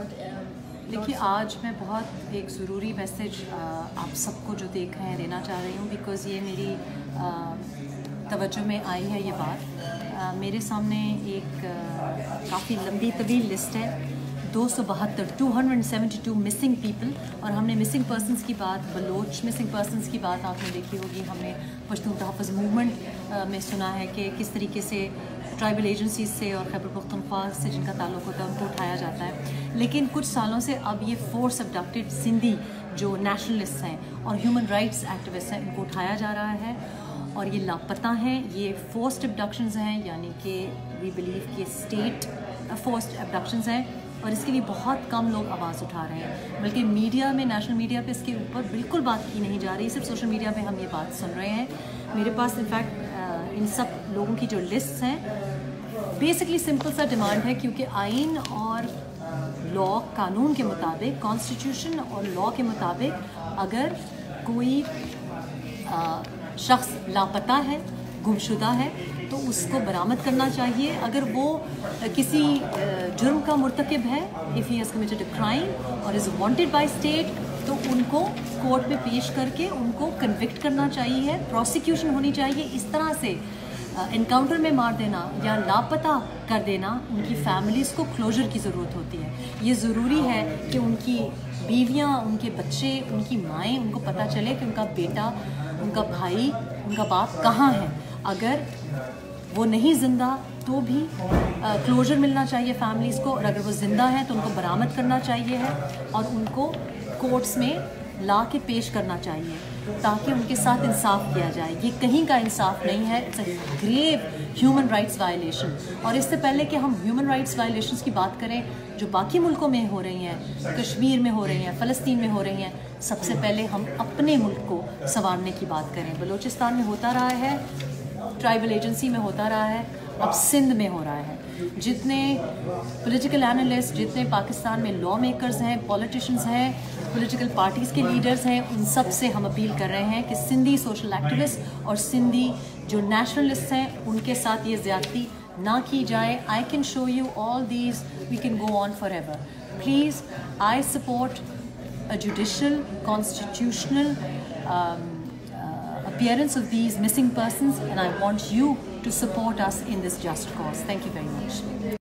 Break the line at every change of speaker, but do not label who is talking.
देखिए आज मैं बहुत एक ज़रूरी मैसेज आप सबको जो देख रहे हैं देना चाह रही हूँ बिकॉज़ ये मेरी तवज्जो में आई है ये बात। मेरे सामने एक काफ़ी लंबी तवील लिस्ट है। दो सौ बहत्तर two hundred seventy two missing people और हमने मिसिंग पर्सनस की बात, बलोच मिसिंग पर्सनस की बात आपने देखी होगी। हमने पश्तून तहफ़ मूवमेंट में सुना है कि किस तरीके से ट्राइबल एजेंसीज से और खैबर पख्तनख्वा से जिनका ताल्लुक होता है, उनको उठाया जाता है। लेकिन कुछ सालों से अब ये फोर्स अबडक्टेड सिंधी जो नेशनलिस्ट हैं और ह्यूमन राइट्स एक्टिविस्ट हैं, उनको उठाया जा रहा है। और ये लापता हैं, ये फोर्स्ड अबडक्शंस हैं, यानी कि वी बिलीव कि स्टेट फोर्स्ड अबडक्शंस हैं। और इसके लिए बहुत कम लोग आवाज़ उठा रहे हैं। बल्कि मीडिया में, नेशनल मीडिया पे इसके ऊपर बिल्कुल बात की नहीं जा रही। सिर्फ़ सोशल मीडिया पे हम ये बात सुन रहे हैं। मेरे पास इनफैक्ट इन सब लोगों की जो लिस्ट हैं बेसिकली सिंपल सा डिमांड है क्योंकि आइन और लॉ कानून के मुताबिक कॉन्स्टिट्यूशन और लॉ के मुताबिक अगर कोई शख्स लापता है गुमशुदा है तो उसको बरामद करना चाहिए। अगर वो किसी जुर्म का मरतकब है if he has committed a crime और इज़ वांटेड बाय स्टेट तो उनको कोर्ट में पेश करके उनको कन्विक्ट करना चाहिए प्रोसिक्यूशन होनी चाहिए। इस तरह से इनकाउंटर में मार देना या लापता कर देना, उनकी फैमिलीज़ को क्लोजर की ज़रूरत होती है। ये ज़रूरी है कि उनकी बीवियाँ, उनके बच्चे, उनकी माएँ, उनको पता चले कि उनका बेटा, उनका भाई, उनका बाप कहाँ है। अगर वो नहीं ज़िंदा तो भी क्लोजर मिलना चाहिए फैमिलीज़ को, और अगर वो ज़िंदा हैं तो उनको बरामद करना चाहिए है, और उनको कोर्ट्स में ला के पेश करना चाहिए, ताकि उनके साथ इंसाफ किया जाए। ये कहीं का इंसाफ नहीं है it's a grave human rights violation और इससे पहले कि हम ह्यूमन राइट्स वायलेशंस की बात करें, जो बाकी मुल्कों में हो रही हैं, कश्मीर में हो रही हैं, फ़लस्तीन में हो रही हैं, सबसे पहले हम अपने मुल्क को संवारने की बात करें। बलूचिस्तान में होता रहा है ट्राइबल एजेंसी में होता रहा है, अब सिंध में हो रहा है। जितने पॉलिटिकल एनालिस्ट जितने पाकिस्तान में लॉ मेकर्स हैं पॉलिटिशियंस हैं पॉलिटिकल पार्टीज़ के लीडर्स हैं, उन सबसे हम अपील कर रहे हैं कि सिंधी सोशल एक्टिविस्ट और सिंधी जो नेशनलिस्ट हैं, उनके साथ ये ज़्यादती ना की जाए। I can show you all these we can go on forever please I support a judicial constitutional appearance of these missing persons and I want you to support us in this just cause. Thank you very much.